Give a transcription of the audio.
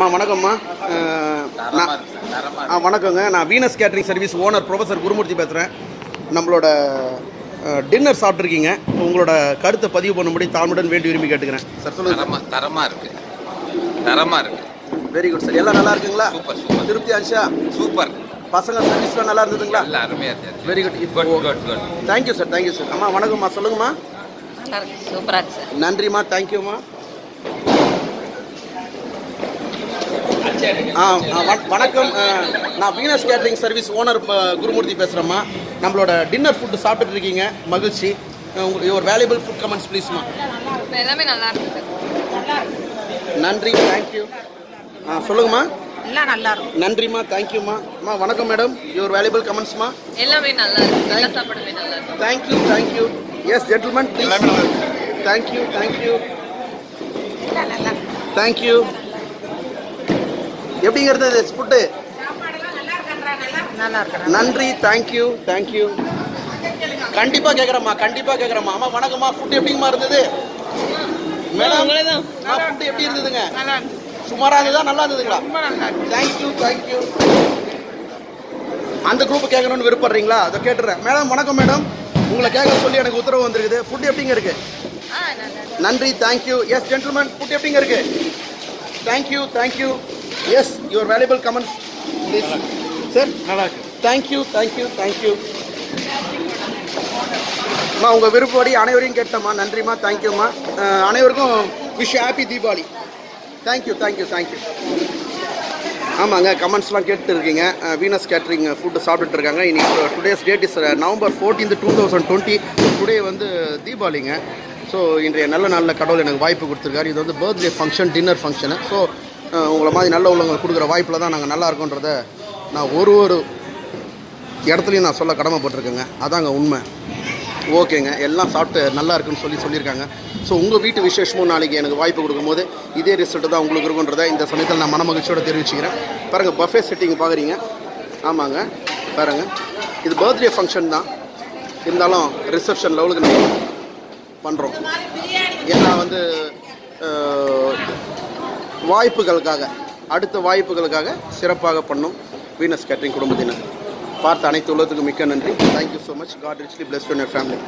அம்மா வணக்கம்மா. ஆ வணக்கங்க. நான் Venus catering service owner professor Gurumurthy பேசுகிறேன் நம்மளோட டின்னர் சாப்பிட்ருக்கீங்க உங்களோட கருத்தை பதிவு பண்ணும்படி தாழ்முடன் வேண்டி விரும்பி கேட்டுக்கிறேன். சார் சொல்லுங்கள் தரமா தரமா இருக்கு. தரமா இருக்கு. வெரி குட் சார் எல்லாம் நல்லா இருக்குங்களா? Super super. திருப்தி ஆச்சா சூப்பர். பசங்க சர்வீஸ்லாம் நல்லா இருந்ததுங்களா? நல்ல அருமையா இருந்துச்சு வெரி குட் இப்போ thank you sir thank you sir அம்மா வணக்கம்மா. சொல்லுங்கம்மா. நல்லா இருக்கு. சூப்பராக நன்றிம்மா. தேங்க்யூம்மா வணக்கம். நான் Venus catering service owner Gurumurthy பேசுகிறேம்மா நம்மளோட டின்னர் ஃபுட்டு சாப்பிட்டுட்டு இருக்கீங்க. மகிழ்ச்சி. ஒரு வேல்யூபிள் ஃபுட் கமெண்ட்ஸ் ப்ளீஸ்மா எல்லாமே நல்லா இருக்குது. நன்றி. தேங்க்யூ ஆ சொல்லுங்கம்மா. எல்லாம் நல்லா இருக்கும். நன்றிம்மா. தேங்க்யூம்மா அம்மா வணக்கம் மேடம் யுவர் வேல்யூபிள் கமெண்ட்ஸ்மா எல்லாமே நல்லா இருக்கு. எல்லா சாப்பாடுமே நல்லா இருக்கு. Thank you thank you yes gentleman thank you thank you thank you எப்படிங்க இருந்தது ஃபுட்டு நல்லா இருக்கு நன்றி தேங்க்யூ தேங்க்யூ கண்டிப்பா கேக்குறேம்மா கண்டிப்பா கேக்குறேம்மா. அம்மா வணக்கம்மா. ஃபுட் எப்படிங்கம்மா இருந்தது? மேடம் ஃபுட் எப்படி இருந்ததுங்க? நல்லா சுமாரா இருந்ததா? நல்லா இருந்ததுங்களா? தேங்க்யூ தேங்க்யூ அந்த குரூப் கேட்கணும்னு விருப்பப்படுறீங்களா? அதை கேட்டுறேன். மேடம் வணக்கம் மேடம். உங்களை கேட்க சொல்லி எனக்கு உத்தரவு வந்திருக்குது. ஃபுட் எப்படிங்க இருக்கு? நன்றி தேங்க்யூ எஸ் ஜென்டில்மேன் ஃபுட் எப்படிங்க இருக்கு? Thank you thank you yes your valuable comments please sir நல்லா இருக்கு. தேங்க்யூ தேங்க்யூ தேங்க்யூ அம்மா உங்கள் விருப்பப்படி அனைவரையும் கேட்டம்மா. நன்றிம்மா தேங்க்யூம்மா அனைவருக்கும் wish happy Deepavali thank you thank you thank you ஆமாங்க கமெண்ட்ஸ்லாம் கேட்டு இருக்கீங்க அஹ், வீனஸ் கேட்ரிங் ஃபுட்டு சாப்பிட்டுட்டு இருக்காங்க இன்னைக்கு today's date is November fourteenth two thousand twenty today வந்து தீபாவளிங்க ஸோ இன்றைய நல்ல நாளில் கடவுள் எனக்கு வாய்ப்பு கொடுத்துருக்காரு. இது வந்து birthday function dinner function so உங்களை மாதிரி நல்ல உள்ளவங்களுக்கு கொடுக்குற வாய்ப்பில் தான் நாங்கள் நல்லா இருக்கோன்றத நான் ஒரு ஒரு இடத்துலையும் நான் சொல்ல கடமைப்பட்டிருக்கேங்க. அதாங்க உண்மை. ஓகேங்க. எல்லாம் சாப்பிட்டு நல்லா இருக்குன்னு சொல்லி சொல்லியிருக்காங்க. ஸோ உங்கள் வீட்டு விசேஷமும் நாளைக்கு எனக்கு வாய்ப்பு கொடுக்கும்போது இதே ரிசல்ட்டு தான் உங்களுக்கு இருக்குன்றதை இந்த சமயத்தில் நான் மனமகிழ்ச்சியோட தெரிவிச்சுக்கிறேன். பாருங்கள் பஃபே செட்டிங் பார்க்குறீங்க ஆமாங்க. பாருங்க. இது பர்த்டே ஃபங்க்ஷன் தான். இருந்தாலும் ரிசப்ஷன் லெவலுக்கு நம்ம பண்ணுறோம் ஏன்னா வந்து வாய்ப்புகளுக்காக அடுத்த வாய்ப்புகளுக்காக சிறப்பாக பண்ணும் வீனஸ் கேட்டரிங் குடும்பத்தினர். பார்த்த அனைத்து உள்ளத்துக்கும் மிக்க நன்றி. Thank you so much God richly bless your family